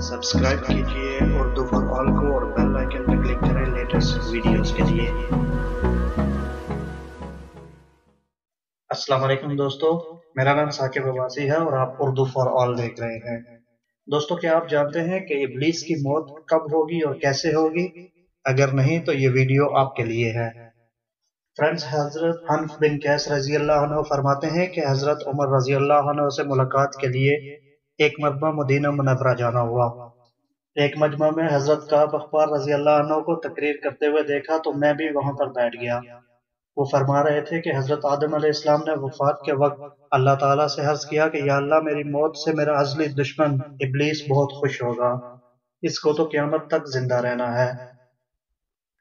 Subscribe کیجیے Urdu for آل کو اور بیل آئیکن پر کلک کریں لیٹسٹ ویڈیوز کے لیے۔ السلام علیکم دوستو، میرا نام ثاقب عباسی ہے اور آپ اردو فار آل دیکھ رہے ہیں۔ دوستو، کیا آپ جانتے ہیں کہ ابلیس کی موت کب ہوگی اور کیسے ہوگی؟ اگر نہیں تو یہ ویڈیو آپ کے لیے ہے۔ فرینڈز، حضرت حنف بن کیس رضی اللہ عنہ فرماتے ہیں کہ حضرت عمر رضی اللہ عنہ سے ملاقات کے لیے ایک مرتبہ مدینہ منورہ جانا ہوا۔ ایک مجمع میں حضرت کا اخبار رضی اللہ عنہ کو تقریر کرتے ہوئے دیکھا تو میں بھی وہاں پر بیٹھ گیا۔ وہ فرما رہے تھے کہ حضرت آدم علیہ السلام نے وفات کے وقت اللہ تعالیٰ سے حرض کیا کہ یا اللہ میری موت سے میرا ازلی دشمن ابلیس بہت خوش ہوگا۔ اس کو تو قیامت تک زندہ رہنا ہے۔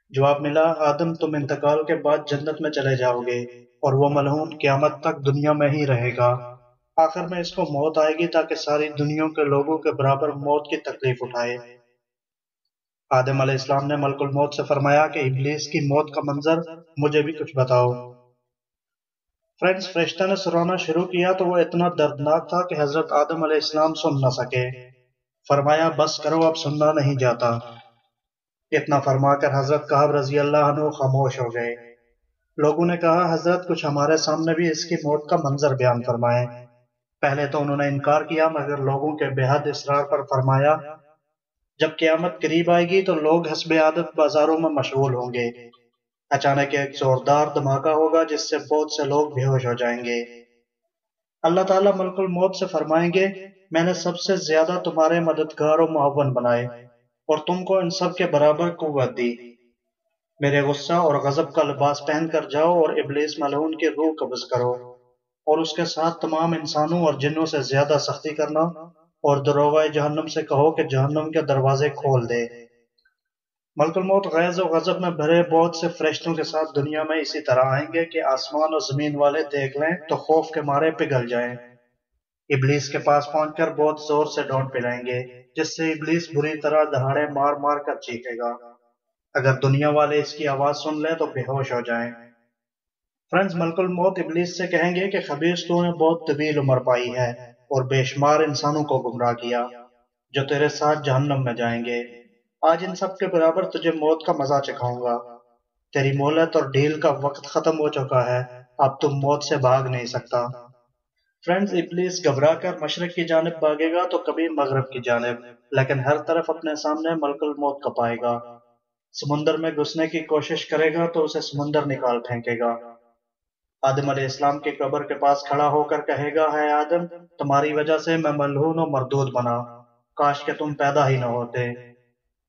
جواب ملا، آدم، تم انتقال کے بعد جنت میں چلے جاؤ گے اور وہ ملہون قیامت تک دنیا میں ہی رہے گا۔ آخر میں اس کو موت آئے گی تاکہ ساری دنیا کے لوگوں کے برابر موت کی تکلیف اٹھائے۔ آدم علیہ السلام نے ملک الموت سے فرمایا کہ ابلیس کی موت کا منظر مجھے بھی کچھ بتاؤ۔ فرینڈز، فرشتہ نے سرانا شروع کیا تو وہ اتنا دردناک تھا کہ حضرت آدم علیہ السلام سن نہ سکے۔ فرمایا، بس کرو، اب سننا نہیں جاتا۔ اتنا فرما کر حضرت کہب رضی اللہ عنہ خاموش ہو گئے۔ لوگوں نے کہا، حضرت، کچھ ہمارے سامنے بھی اس کی موت کا منظر بیان فرمائے پہلے تو انہوں نے انکار کیا، مگر لوگوں کے بے حد اسرار پر فرمایا، جب قیامت قریب آئے گی تو لوگ حسب عادت بازاروں میں مشغول ہوں گے۔ اچانک ایک زوردار دھماکہ ہوگا، جس سے بہت سے لوگ بے ہوش ہو جائیں گے۔ اللہ تعالیٰ ملک الموت سے فرمائیں گے، میں نے سب سے زیادہ تمہارے مددگار و معاون بنائے، اور تم کو ان سب کے برابر قوت دی۔ میرے غصہ اور غضب کا لباس پہن کر جاؤ اور ابلیس ملعون کی روح قبض کرو۔ اور اس کے ساتھ تمام انسانوں اور جنوں سے زیادہ سختی کرنا اور دروغہ جہنم سے کہو کہ جہنم کے دروازے کھول دے۔ ملک الموت غیظ و غضب میں بھرے بہت سے فرشتوں کے ساتھ دنیا میں اسی طرح آئیں گے کہ آسمان اور زمین والے دیکھ لیں تو خوف کے مارے پگھل جائیں۔ ابلیس کے پاس پہنچ کر بہت زور سے ڈونٹ پلائیں گے، جس سے ابلیس بری طرح دہاڑے مار مار کر چیخے گا۔ اگر دنیا والے اس کی آواز سن لیں تو بے ہوش ہو جائیں۔ فرینڈز ملک الموت ابلیس سے کہیں گے کہ خبیص تو نے بہت طویل عمر پائی ہے اور بے شمار انسانوں کو گمراہ کیا، جو تیرے ساتھ جہنم میں جائیں گے۔ آج ان سب کے برابر تجھے موت کا مزہ چکھاؤں گا۔ تیری مولت اور ڈھیل کا وقت ختم ہو چکا ہے، اب تم موت سے بھاگ نہیں سکتا۔ فرینڈز ابلیس گھبرا کر مشرق کی جانب بھاگے گا تو کبھی مغرب کی جانب، لیکن ہر طرف اپنے سامنے ملک الموت کا پائے گا۔ سمندر میں گھسنے کی کوشش کرے گا تو اسے سمندر نکال پھینکے گا۔ آدم علیہ السلام کی قبر کے پاس کھڑا ہو کر کہے گا ہے آدم، تمہاری وجہ سے میں ملہون و مردود بنا، کاش کہ تم پیدا ہی نہ ہوتے.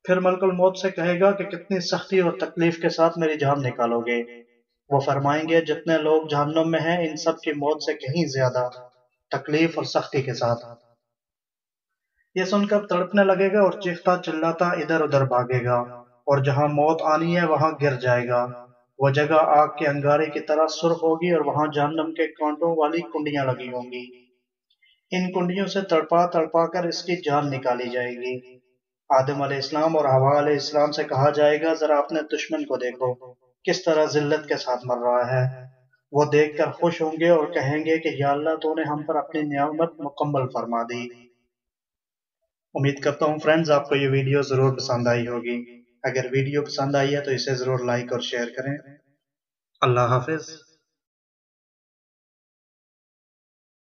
پھر ملک الموت سے کہے گا کہ، کتنی سختی اور تکلیف کے ساتھ میری جان نکالو گے. وہ فرمائیں گے، جتنے لوگ جہنم میں ہیں، ان سب کی موت سے کہیں زیادہ تکلیف اور سختی کے ساتھ. یہ سن کر تڑپنے لگے گا اور چیختا چلاتا ادھر ادھر بھاگے گا اور جہاں موت آنی ہے، وہاں گر جائے گا۔ وہ جگہ آگ کے انگارے کی طرح سرخ ہوگی اور وہاں جہنم کے کانٹوں والی کنڈیاں لگی ہوں گی۔ ان کنڈیوں سے تڑپا تڑپا کر اس کی جان نکالی جائے گی۔ آدم علیہ السلام اور حوا علیہ السلام سے کہا جائے گا، ذرا اپنے دشمن کو دیکھو، کس طرح ذلت کے ساتھ مر رہا ہے۔ وہ دیکھ کر خوش ہوں گے اور کہیں گے کہ یا اللہ، تو نے ہم پر اپنی نعمت مکمل فرما دی۔ امید کرتا ہوں فرینڈز، آپ کو یہ ویڈیو ضرور پسند آئی ہوگی۔ اگر ویڈیو پسند آئی ہے تو اسے ضرور لائک اور شیئر کریں۔ اللہ حافظ۔